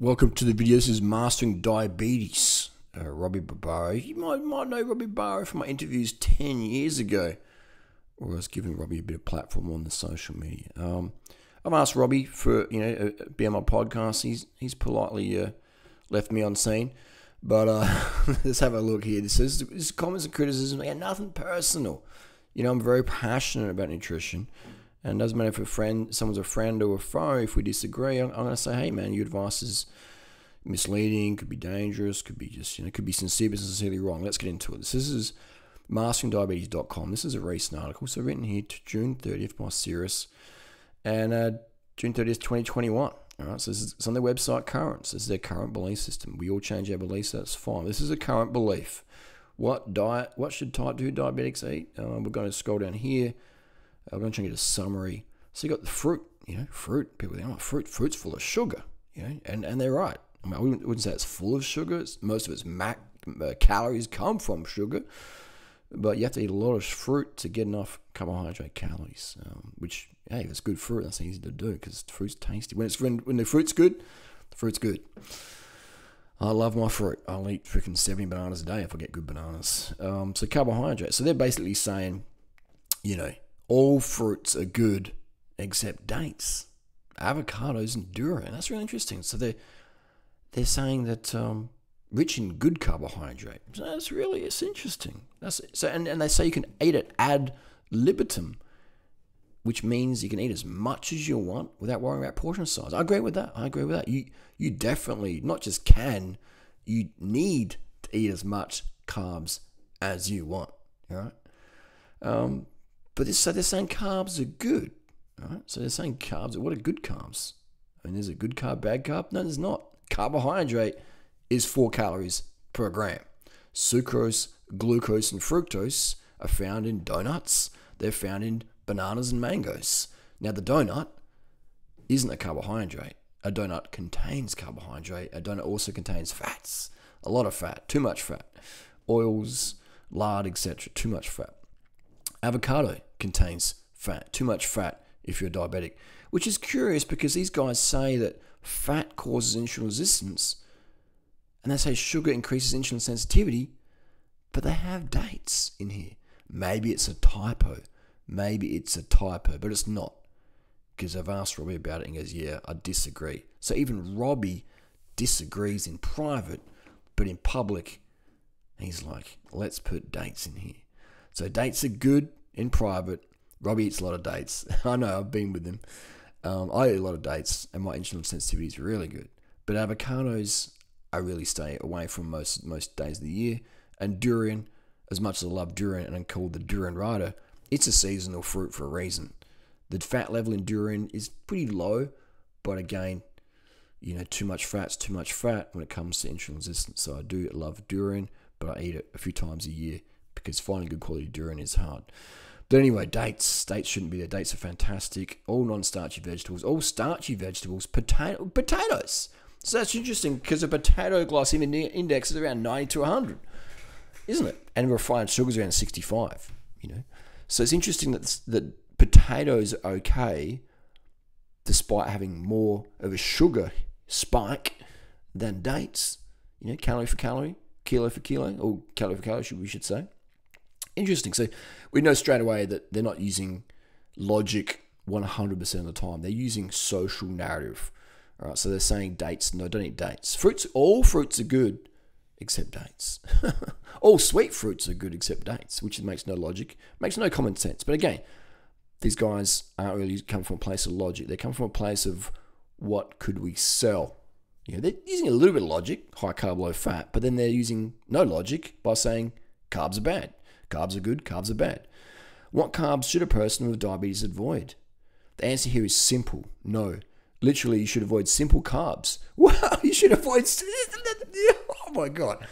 Welcome to the video. This is Mastering Diabetes. Uh, Robby Barbaro. You might, might know Robby Barbaro from my interviews 10 years ago, where I was giving Robby a bit of platform on the social media. Um, I've asked Robby for, you know, uh, be on my podcast. He's, he's politely uh, left me unseen. But uh, let's have a look here. This is, this is comments and criticism. Yeah, nothing personal. You know, I'm very passionate about nutrition. And it doesn't matter if a friend, someone's a friend or a foe. If we disagree, I'm, I'm going to say, hey man, your advice is misleading, could be dangerous, could be just you know, could be sincere but sincerely wrong. Let's get into it. This is masteringdiabetes.com. This is a recent article, so written here to June 30th by Cyrus, and uh, June 30th, 2021. All right, so this is, it's on their website current. This is their current belief system. We all change our beliefs, that's fine. This is a current belief. What diet? What should type 2 diabetics eat? Uh, we're going to scroll down here. I'm going to try and get a summary. So you got the fruit, you know, fruit. People think, oh, fruit, fruit's full of sugar, you know, and, and they're right. I, mean, I wouldn't, wouldn't say it's full of sugar. It's, most of its mac, uh, calories come from sugar, but you have to eat a lot of fruit to get enough carbohydrate calories. Um, which, hey, if it's good fruit, that's easy to do because fruit's tasty. When it's when, when the fruit's good, the fruit's good. I love my fruit. I'll eat freaking 70 bananas a day if I get good bananas. Um, so carbohydrates. So they're basically saying, you know, all fruits are good except dates, avocados, and durian. That's really interesting. So they're they're saying that um, rich in good carbohydrate. So that's really it's interesting. That's so, and, and they say you can eat it ad libitum, which means you can eat as much as you want without worrying about portion size. I agree with that. I agree with that. You you definitely not just can, you need to eat as much carbs as you want. All right. Um, but this, so they're saying carbs are good. Right? So they're saying carbs are what are good carbs? I mean, is it good carb, bad carb? No, there's not. Carbohydrate is four calories per gram. Sucrose, glucose, and fructose are found in donuts. They're found in bananas and mangoes. Now, the donut isn't a carbohydrate. A donut contains carbohydrate. A donut also contains fats, a lot of fat, too much fat, oils, lard, etc. Too much fat. Avocado contains fat, too much fat if you're diabetic, which is curious because these guys say that fat causes insulin resistance and they say sugar increases insulin sensitivity, but they have dates in here. Maybe it's a typo. Maybe it's a typo, but it's not. Because I've asked Robby about it and he goes, Yeah, I disagree. So even Robby disagrees in private, but in public, he's like, Let's put dates in here. So dates are good in private. Robby eats a lot of dates. I know, I've been with him. Um, I eat a lot of dates, and my insulin sensitivity is really good. But avocados, I really stay away from most most days of the year. And durian, as much as I love durian and I'm called the durian rider, it's a seasonal fruit for a reason. The fat level in durian is pretty low, but again, you know, too much fat's too much fat when it comes to insulin resistance. So I do love durian, but I eat it a few times a year because finding good quality durian is hard. But anyway, dates. Dates shouldn't be there. Dates are fantastic. All non-starchy vegetables, all starchy vegetables, potato, potatoes. So that's interesting because a potato glycemic index is around 90 to 100, isn't it? And refined sugars around 65. You know, so it's interesting that that potatoes are okay, despite having more of a sugar spike than dates. You know, calorie for calorie, kilo for kilo, or calorie for calorie, we should say. Interesting. So we know straight away that they're not using logic 100% of the time. They're using social narrative. All right, so they're saying dates. No, don't eat dates. Fruits, all fruits are good except dates. all sweet fruits are good except dates, which makes no logic, makes no common sense. But again, these guys aren't really come from a place of logic. They come from a place of what could we sell. You know, they're using a little bit of logic, high carb, low fat, but then they're using no logic by saying carbs are bad. Carbs are good, carbs are bad. What carbs should a person with diabetes avoid? The answer here is simple no. Literally, you should avoid simple carbs. Wow, you should avoid. Oh my God.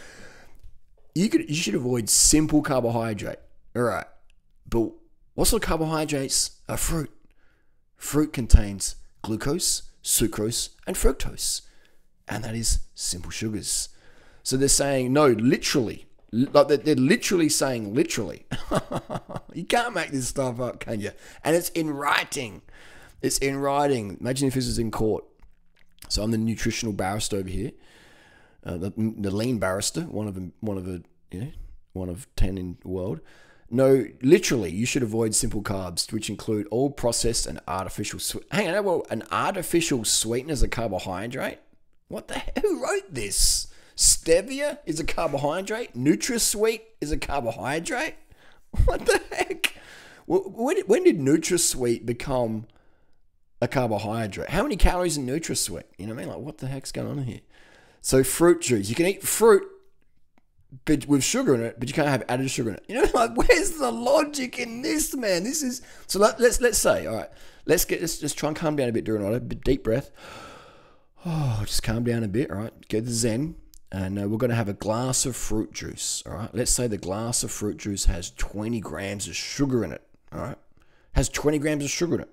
You, could, you should avoid simple carbohydrate. All right. But what sort of carbohydrates are fruit? Fruit contains glucose, sucrose, and fructose. And that is simple sugars. So they're saying, no, literally, like they're literally saying literally. you can't make this stuff up, can you? And it's in writing. It's in writing. Imagine if this is in court. So I'm the nutritional barrister over here, uh, the, the lean barrister, one of one of a you know one of ten in the world. No, literally, you should avoid simple carbs, which include all processed and artificial. Swe- Hang on, well, an artificial sweetener is a carbohydrate. What the? Who wrote this? Stevia is a carbohydrate. NutraSweet is a carbohydrate. What the heck? When, when did NutraSweet become a carbohydrate? How many calories in NutraSweet? You know what I mean? Like, what the heck's going on here? So, fruit juice. You can eat fruit but with sugar in it, but you can't have added sugar in it. You know, like where's the logic in this, man? This is so. Let, let's let's say, all right, let's get let's just try and calm down a bit during all that. Deep breath. Oh, just calm down a bit. All right, get the zen, and uh, we're going to have a glass of fruit juice. All right, let's say the glass of fruit juice has 20 grams of sugar in it. All right, has 20 grams of sugar in it.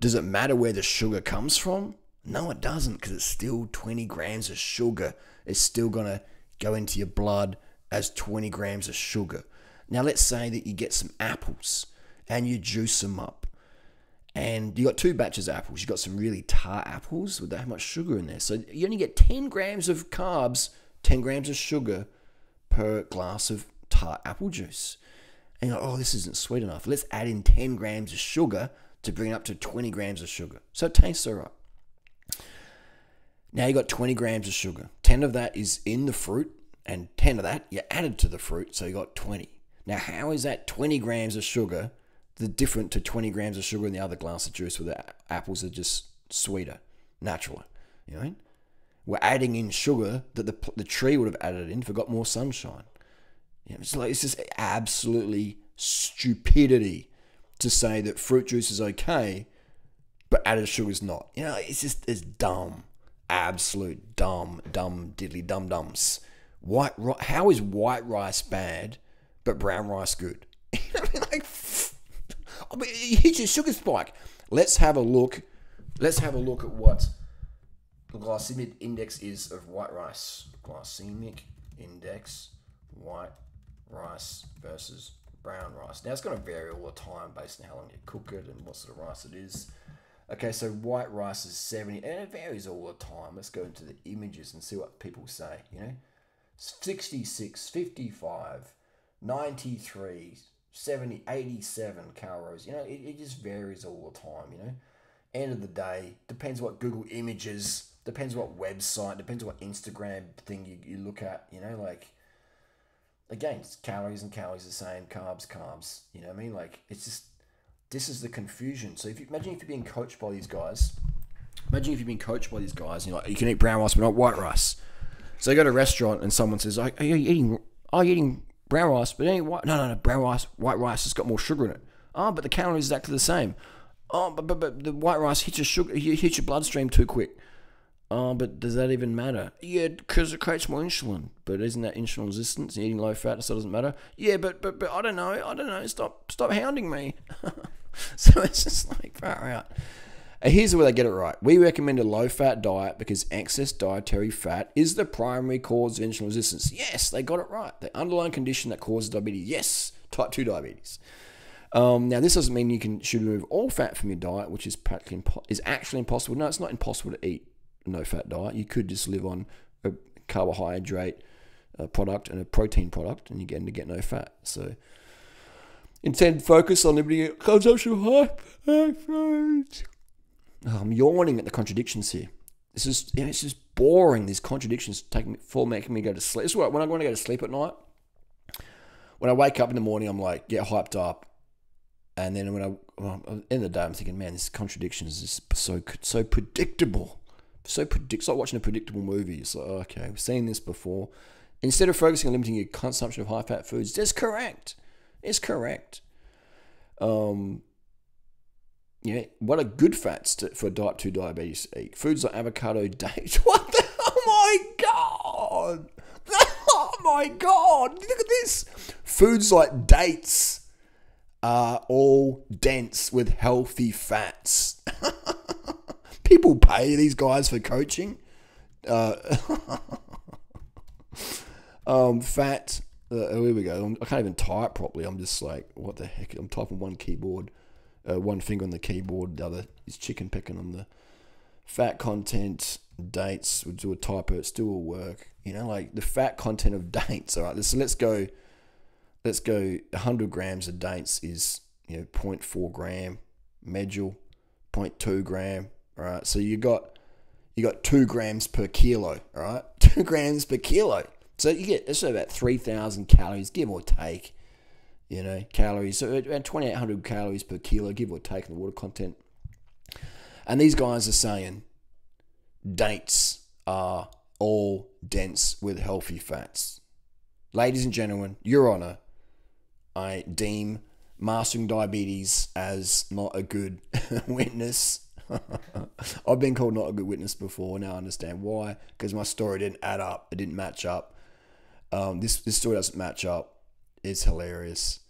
Does it matter where the sugar comes from? No, it doesn't, because it's still 20 grams of sugar. It's still going to go into your blood as 20 grams of sugar. Now, let's say that you get some apples and you juice them up. And you got two batches of apples. You got some really tart apples with that much sugar in there. So you only get 10 grams of carbs, 10 grams of sugar per glass of tart apple juice. And like, oh, this isn't sweet enough. Let's add in 10 grams of sugar to bring it up to 20 grams of sugar. So it tastes all right. Now you got 20 grams of sugar. 10 of that is in the fruit, and 10 of that you added to the fruit, so you got 20. Now, how is that 20 grams of sugar the different to 20 grams of sugar in the other glass of juice where the apples are just sweeter, naturally? You know We're adding in sugar that the, the tree would have added in if it got more sunshine. You know, it's, like, it's just absolutely stupidity to say that fruit juice is okay, but added sugar is not. You know, it's just it's dumb absolute dumb, dumb, diddly dum dums. White, how is white rice bad, but brown rice good? Like, I a sugar spike. Let's have a look. Let's have a look at what the glycemic index is of white rice. Glycemic index, white rice versus brown rice. Now it's going to vary all the time based on how long you cook it and what sort of rice it is. Okay, so white rice is 70, and it varies all the time. Let's go into the images and see what people say, you know. 66, 55, 93, 70, 87 calories. You know, it, it just varies all the time, you know. End of the day, depends what Google images, depends what website, depends what Instagram thing you, you look at, you know, like, again, calories and calories the same, carbs, carbs, you know what I mean? Like, it's just, this is the confusion. So if you imagine if you're being coached by these guys, imagine if you've been coached by these guys, and you're like, you can eat brown rice but not white rice. So you go to a restaurant and someone says, "Are you eating? Are you eating brown rice? But ain't white? No, no, no. Brown rice, white rice has got more sugar in it. Oh, but the calories is exactly the same. Oh, but but, but the white rice hits your sugar, hits your bloodstream too quick. Oh, but does that even matter? Yeah, because it creates more insulin. But isn't that insulin resistance? Eating low fat, so it doesn't matter. Yeah, but but but I don't know. I don't know. Stop stop hounding me. so it's just like far out. And here's where they get it right. We recommend a low fat diet because excess dietary fat is the primary cause of insulin resistance. Yes, they got it right. The underlying condition that causes diabetes. Yes, type 2 diabetes. Um, now, this doesn't mean you can should remove all fat from your diet, which is practically is actually impossible. No, it's not impossible to eat a no fat diet. You could just live on a carbohydrate uh, product and a protein product, and you get to get no fat. So Intend focus on limiting consumption of high fat foods. Oh, I'm yawning at the contradictions here. This is you know, it's just boring. These contradictions taking me for making me go to sleep. This is what when I want to go to sleep at night. When I wake up in the morning, I'm like get hyped up, and then when I well, at the end of the day, I'm thinking, man, this contradiction is just so so predictable, so predict. It's like watching a predictable movie. It's like okay, we've seen this before. Instead of focusing on limiting your consumption of high fat foods, that's correct It's correct. Um, yeah, what are good fats to, for type 2 diabetes to eat? Foods like avocado, dates. What the? Oh my God! Oh my God! Look at this. Foods like dates are all dense with healthy fats. People pay these guys for coaching. Uh, um, fat uh, here we go. I can not even type properly. I'm just like, what the heck? I'm typing one keyboard, uh, one finger on the keyboard, the other is chicken picking on the fat content, dates, we'll do a typo, it still will work. You know, like the fat content of dates. All right, so let's go, let's go 100 grams of dates is, you know, 0.4 gram, medjool, 0.2 gram. All right, so you got, you got two grams per kilo, all right? Two grams per kilo. So you get, it's about 3,000 calories, give or take you know, calories, so around 2,800 calories per kilo, give or take, the water content. And these guys are saying dates are all dense with healthy fats. Ladies and gentlemen, Your Honor, I deem mastering diabetes as not a good witness. I've been called not a good witness before. Now I understand why. Because my story didn't add up. It didn't match up. Um, this this story doesn't match up. It's hilarious.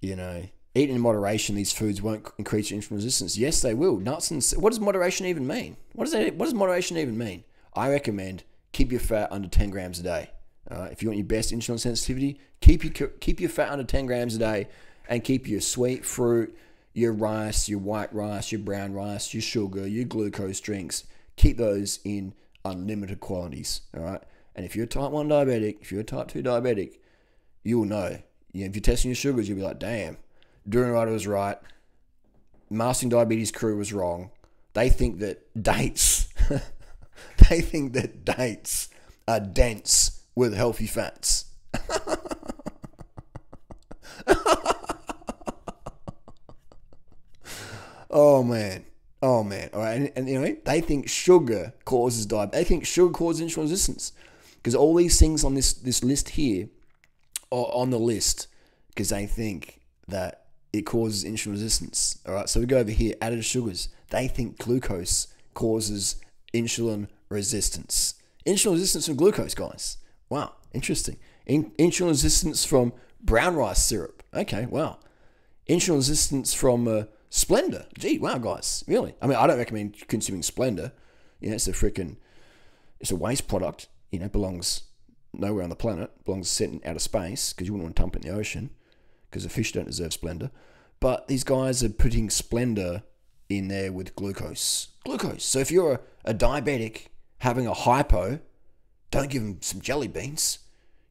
You know, eating in moderation, these foods won't increase your insulin resistance. Yes, they will. Nuts and what does moderation even mean? What does that? What does moderation even mean? I recommend keep your fat under 10 grams a day. Uh, if you want your best insulin sensitivity, keep your keep your fat under 10 grams a day, and keep your sweet fruit, your rice, your white rice, your brown rice, your sugar, your glucose drinks. Keep those in unlimited quantities. All right. And if you're a type one diabetic, if you're a type two diabetic, you'll know. You know, if you're testing your sugars, you'll be like, damn, doing right was right. Mastering Diabetes crew was wrong. They think that dates, they think that dates are dense with healthy fats. oh man. Oh man. All right. And, and you know, they think sugar causes diabetes. They think sugar causes insulin resistance. Because all these things on this, this list here on the list because they think that it causes insulin resistance. All right. So we go over here, added sugars. They think glucose causes insulin resistance. Insulin resistance from glucose, guys. Wow. Interesting. In, insulin resistance from brown rice syrup. Okay. Wow. Insulin resistance from uh, Splenda. Gee, wow, guys. Really? I mean, I don't recommend consuming Splenda. You know, it's a freaking, it's a waste product. You know, belongs nowhere on the planet. Belongs set in outer space because you wouldn't want to dump it in the ocean because the fish don't deserve Splenda. But these guys are putting Splenda in there with glucose. Glucose. So if you're a, a diabetic having a hypo, don't give them some jelly beans.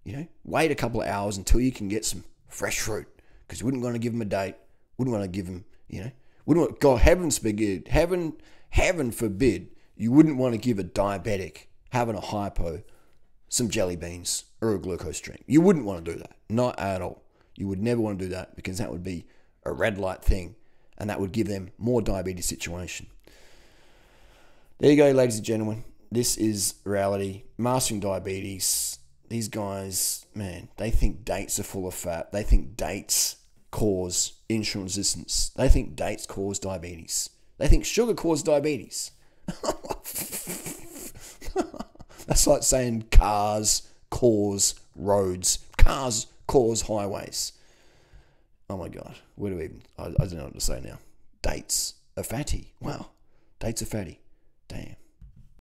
You know, wait a couple of hours until you can get some fresh fruit because you wouldn't want to give them a date. Wouldn't want to give them, you know, wouldn't want, God, heaven forbid, heaven, heaven forbid, you wouldn't want to give a diabetic having a hypo some jelly beans or a glucose drink. You wouldn't want to do that. Not at all. You would never want to do that because that would be a red light thing and that would give them more diabetes situation. There you go, ladies and gentlemen. This is reality. Mastering diabetes. These guys, man, they think dates are full of fat. They think dates cause insulin resistance. They think dates cause diabetes. They think sugar causes diabetes. That's like saying cars cause roads. Cars cause highways. Oh my God. Where do we even, I, I don't know what to say now. Dates are fatty. Wow. Dates are fatty. Damn.